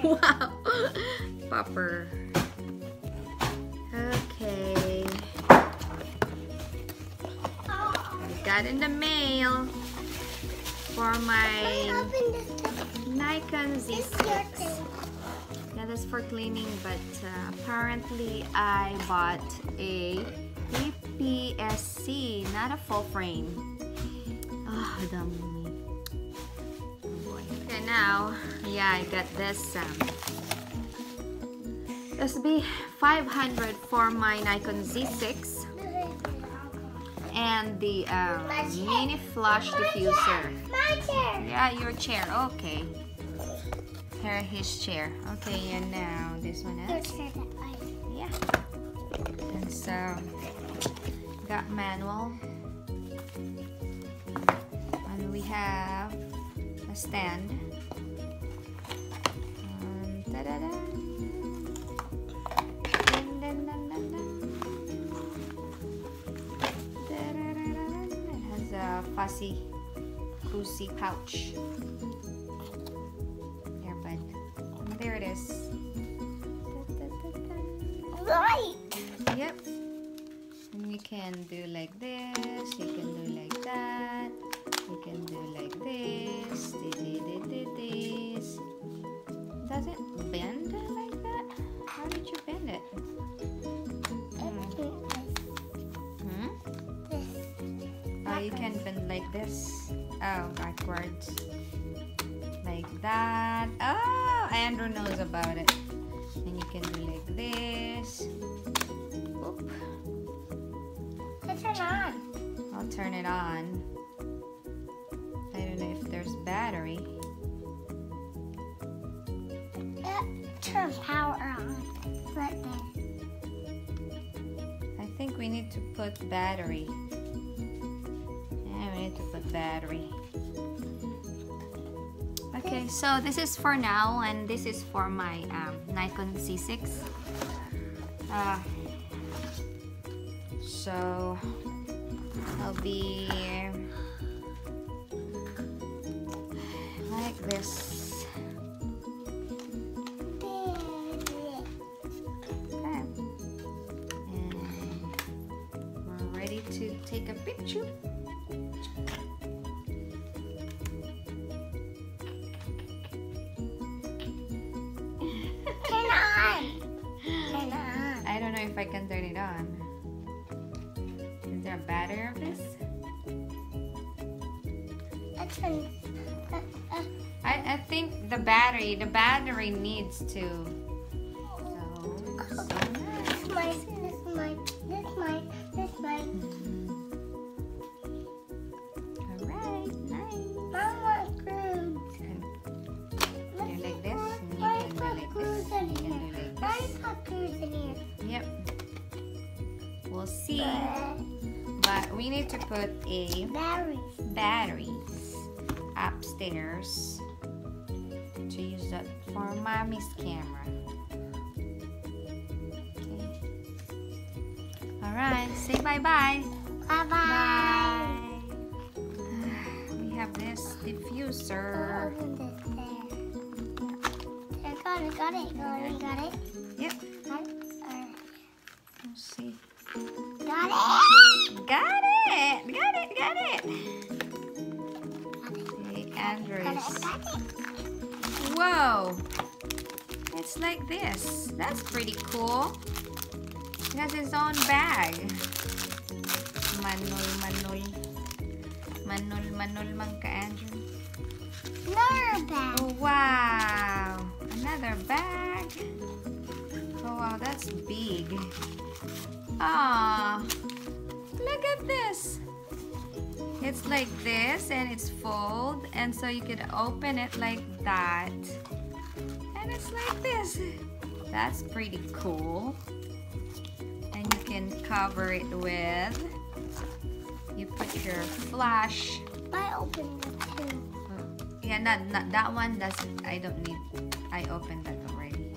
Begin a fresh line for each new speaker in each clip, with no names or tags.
wow. Popper. Okay. I got in the mail for my. Nikon
This your
Z6.
thing.
Yeah, that's for cleaning, but uh, apparently I bought a APS-C, not a full frame. Ah. Oh. Okay, now, yeah, I got this um, SB 500 for my Nikon Z6 and the um, mini flash diffuser.
My chair.
Yeah, your chair. Okay. Here, his chair. Okay, and now this one is.
chair that way.
Yeah. And so, got manual. And we have a stand. Fussy, cruisy pouch. There, bud. There it is.
Right.
Yep. And you can do like this, you can do like that, you can do like this, this. Does it bend you can bend like this. Oh, backwards. Like that. Oh, Andrew knows about it. And you can do like this. Oop.
Let's turn on.
I'll turn it on. I don't know if there's battery.
Turn power on. Right there.
I think we need to put battery. Battery. Okay, so this is for now, and this is for my um, Nikon Z6. Uh, so I'll be like this. Okay. And we're ready to take a picture. Is there a battery of this? I, I think the battery, the battery needs to. So, so
this is mine. This is mine. This is mine.
Need to put a
Batteries.
batteries upstairs to use that for mommy's camera. Okay. All right, say bye-bye.
Bye bye.
Bye. We have this diffuser.
I got it. Got it. Got it. Got it.
Yep,
Got it.
Let's see.
Got it.
Got it! Got Andrews.
it. Got it.
Whoa! It's like this. That's pretty cool. It has its own bag. Manol, manol. Manol, manol, man ka, Andrew.
Another bag.
Oh, wow! Another bag. Oh, wow, that's big. Ah, look at this. It's like this and it's fold and so you could open it like that. And it's like this. That's pretty cool. And you can cover it with, you put your flash.
I opened it too.
Yeah, not, not that one doesn't, I don't need, I opened that already.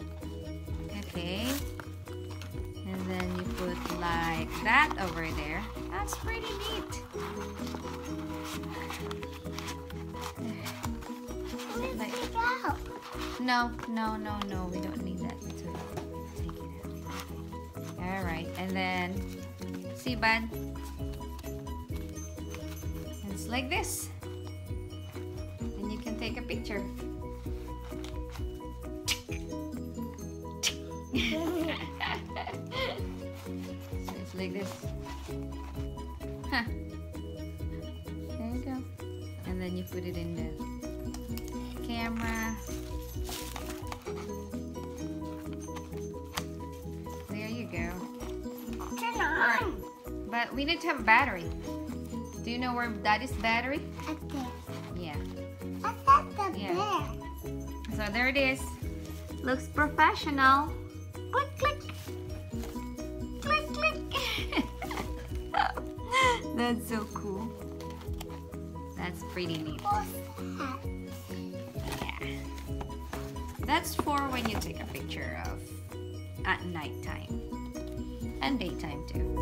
Okay. And then you put like that over there. That's pretty neat. No, no, no, no. We don't need that to take it out. All right, and then see, bud. It's like this, and you can take a picture. so it's like this. Huh. There you go. And then you put it in the camera. But we need to have a battery. Do you know where daddy's battery?
There.
Yeah.
I thought the
Yeah.
bear.
So there it is. Looks professional. Click, click. Click, click. That's so cool. That's pretty neat.
That?
Yeah. That's for when you take a picture of at nighttime and daytime too.